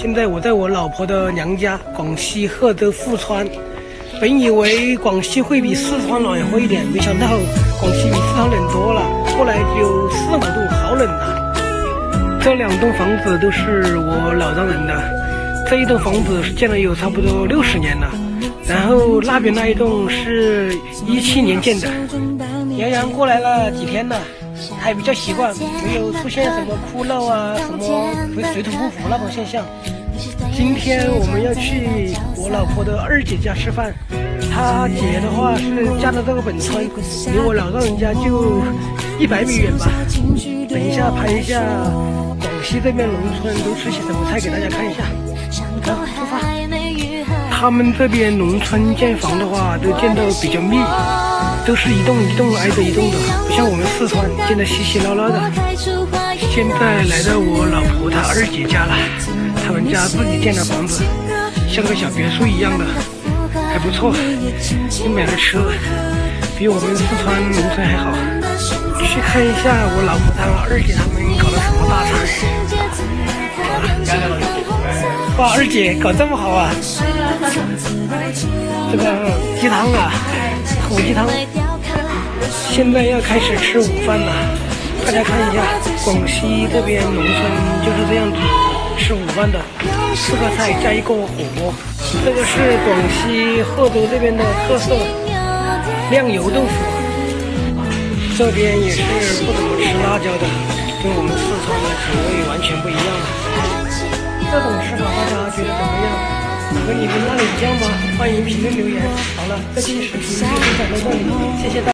现在我在我老婆的娘家，广西贺州富川。本以为广西会比四川暖和一点，没想到广西比四川冷多了。过来只有四五度，好冷啊！这两栋房子都是我老丈人的，这一栋房子是建了有差不多六十年了，然后那边那一栋是一七年建的。杨洋过来了几天了，还比较习惯，没有出现什么哭闹啊、什么水土不服那种现象。今天我们要去我老婆的二姐家吃饭，她姐的话是嫁到这个本村，离我老丈人家就一百米远吧。等一下拍一下广西这边农村都吃些什么菜给大家看一下。走，出发。他们这边农村建房的话都建的比较密，都是一栋一栋挨着一栋的，不像我们四川建的稀稀拉拉的。现在来到我老婆她二姐家了。他们家自己建的房子，像个小别墅一样的，还不错。又买了车，比我们四川农村还好。去看一下我老婆她二姐他们搞的什么大菜。哇，二姐搞这么好啊！这个鸡汤啊，火鸡汤。现在要开始吃午饭了，大家看一下，广西这边农村就是这样子。吃午饭的四个菜加一个火锅，这个是广西贺州这边的特色酿油豆腐，这边也是不怎么吃辣椒的，跟我们四川的口味完全不一样。这种吃法大家觉得怎么样？和你们那里一样吗？欢迎评论留言。好了，这期视频就分享到这里，谢谢大。